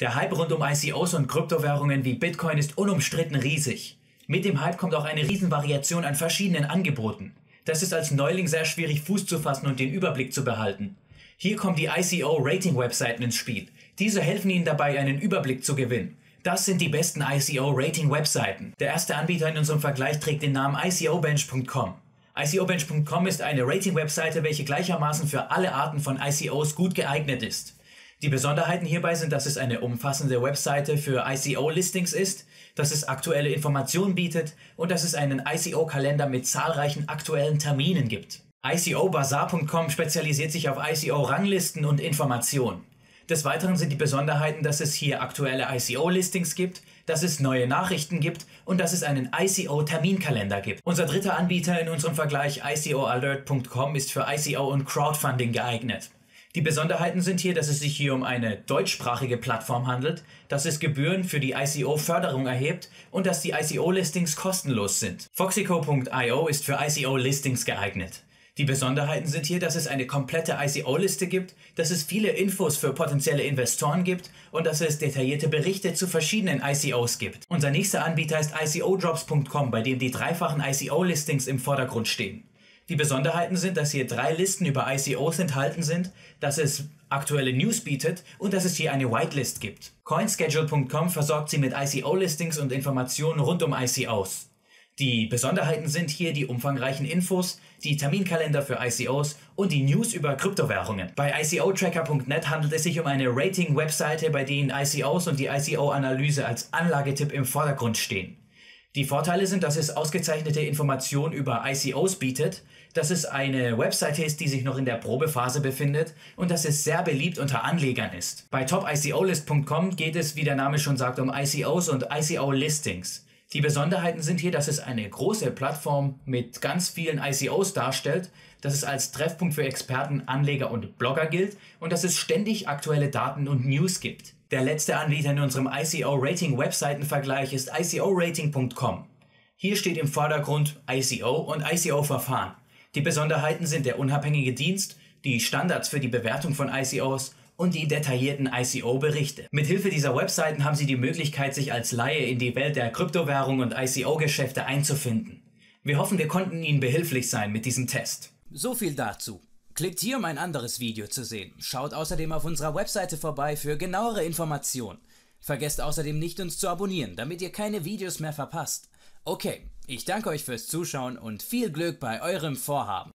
Der Hype rund um ICOs und Kryptowährungen wie Bitcoin ist unumstritten riesig. Mit dem Hype kommt auch eine Riesenvariation an verschiedenen Angeboten. Das ist als Neuling sehr schwierig Fuß zu fassen und den Überblick zu behalten. Hier kommen die ICO-Rating-Webseiten ins Spiel. Diese helfen Ihnen dabei, einen Überblick zu gewinnen. Das sind die besten ICO-Rating-Webseiten. Der erste Anbieter in unserem Vergleich trägt den Namen ICObench.com. ICObench.com ist eine Rating-Webseite, welche gleichermaßen für alle Arten von ICOs gut geeignet ist. Die Besonderheiten hierbei sind, dass es eine umfassende Webseite für ICO-Listings ist, dass es aktuelle Informationen bietet und dass es einen ICO-Kalender mit zahlreichen aktuellen Terminen gibt. ICOBazaar.com spezialisiert sich auf ICO-Ranglisten und Informationen. Des Weiteren sind die Besonderheiten, dass es hier aktuelle ICO-Listings gibt, dass es neue Nachrichten gibt und dass es einen ICO-Terminkalender gibt. Unser dritter Anbieter in unserem Vergleich ICOAlert.com ist für ICO und Crowdfunding geeignet. Die Besonderheiten sind hier, dass es sich hier um eine deutschsprachige Plattform handelt, dass es Gebühren für die ICO-Förderung erhebt und dass die ICO-Listings kostenlos sind. Foxico.io ist für ICO-Listings geeignet. Die Besonderheiten sind hier, dass es eine komplette ICO-Liste gibt, dass es viele Infos für potenzielle Investoren gibt und dass es detaillierte Berichte zu verschiedenen ICOs gibt. Unser nächster Anbieter ist ICOdrops.com, bei dem die dreifachen ICO-Listings im Vordergrund stehen. Die Besonderheiten sind, dass hier drei Listen über ICOs enthalten sind, dass es aktuelle News bietet und dass es hier eine Whitelist gibt. Coinschedule.com versorgt sie mit ICO-Listings und Informationen rund um ICOs. Die Besonderheiten sind hier die umfangreichen Infos, die Terminkalender für ICOs und die News über Kryptowährungen. Bei ICOtracker.net handelt es sich um eine Rating-Webseite, bei denen ICOs und die ICO-Analyse als Anlagetipp im Vordergrund stehen. Die Vorteile sind, dass es ausgezeichnete Informationen über ICOs bietet, dass es eine Webseite ist, die sich noch in der Probephase befindet und dass es sehr beliebt unter Anlegern ist. Bei topicolist.com geht es, wie der Name schon sagt, um ICOs und ICO-Listings. Die Besonderheiten sind hier, dass es eine große Plattform mit ganz vielen ICOs darstellt, dass es als Treffpunkt für Experten, Anleger und Blogger gilt und dass es ständig aktuelle Daten und News gibt. Der letzte Anbieter in unserem ICO-Rating-Webseitenvergleich ist ICORating.com. Hier steht im Vordergrund ICO und ICO-Verfahren. Die Besonderheiten sind der unabhängige Dienst, die Standards für die Bewertung von ICOs und die detaillierten ICO-Berichte. Mithilfe dieser Webseiten haben Sie die Möglichkeit, sich als Laie in die Welt der Kryptowährung und ICO-Geschäfte einzufinden. Wir hoffen, wir konnten Ihnen behilflich sein mit diesem Test. So viel dazu. Klickt hier, um ein anderes Video zu sehen. Schaut außerdem auf unserer Webseite vorbei für genauere Informationen. Vergesst außerdem nicht, uns zu abonnieren, damit ihr keine Videos mehr verpasst. Okay, ich danke euch fürs Zuschauen und viel Glück bei eurem Vorhaben.